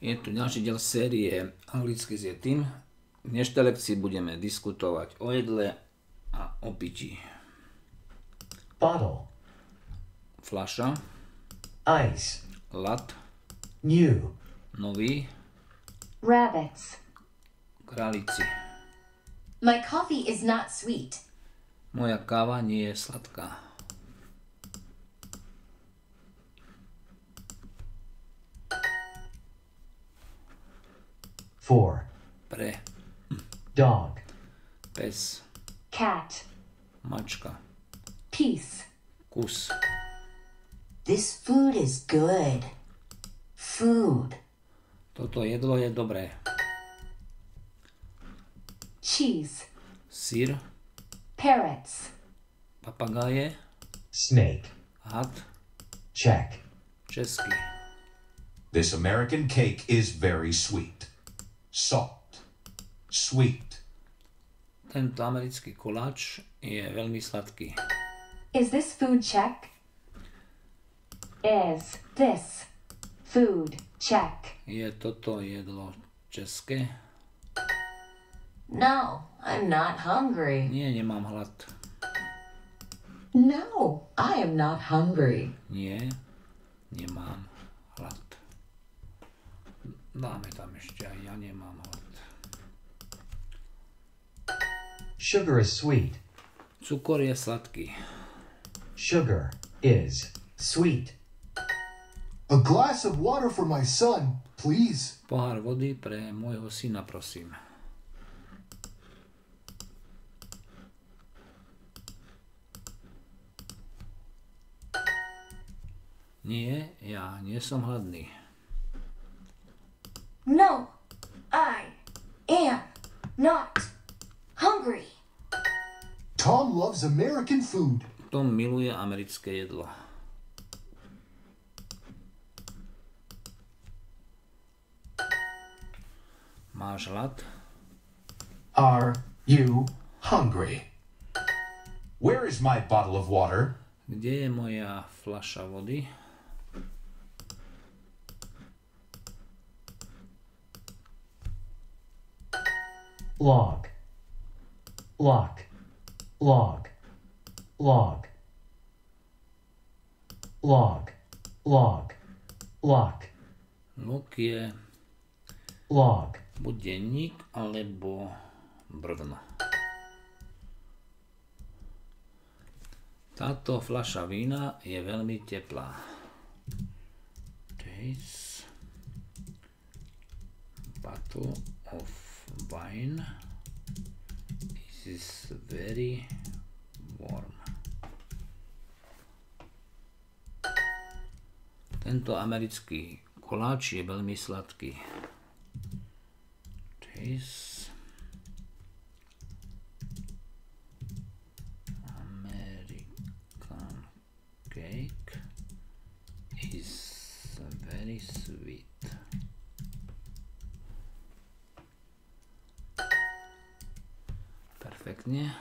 Je tu ďalší diel série Anglicky s Yetim. V dnešnej lekcii budeme diskutovať o jedle a o pití. bottle, Fľaša, ice, lat, new, nový, Rabbits. králici. My coffee is not sweet. Moja káva nie je sladká. For, Pre, dog, pes, Cat. mačka, Peace. kus. This food is good. Food. Toto jedlo je dobré. Cheese. Syr, Parrots. papagáje, snake, had, check, česky. This American cake is very sweet. Salt. Sweet. Tento americký koláč je veľmi sladký. Is this food check? Is this food check? Je toto jedlo české? No, I'm not hungry. Nie, nemám hlad. No, I am not hungry. Nie, nemám hlad. Dáme tam ešte aj ja nemám hlad. sugar is sweet, Cukor je sladký. sugar is sweet, A glass of water for my son, please. Pohár vody pre môjho syna, prosím. Nie, ja nie som hladný. No, I am not hungry. Tom loves American food. Tom miluje americké jedlo. Máš hlad? Are you hungry? Where is my bottle of water? Kde je moja fľaša vody? Log, lock, log, log, log, log, lock, Luk je log, buď denník alebo brvno. Táto fľaša vína je veľmi teplá. This bottle of wine is very warm. Tento americký koláč je veľmi sladký. This American cake is very sweet. Perfektne.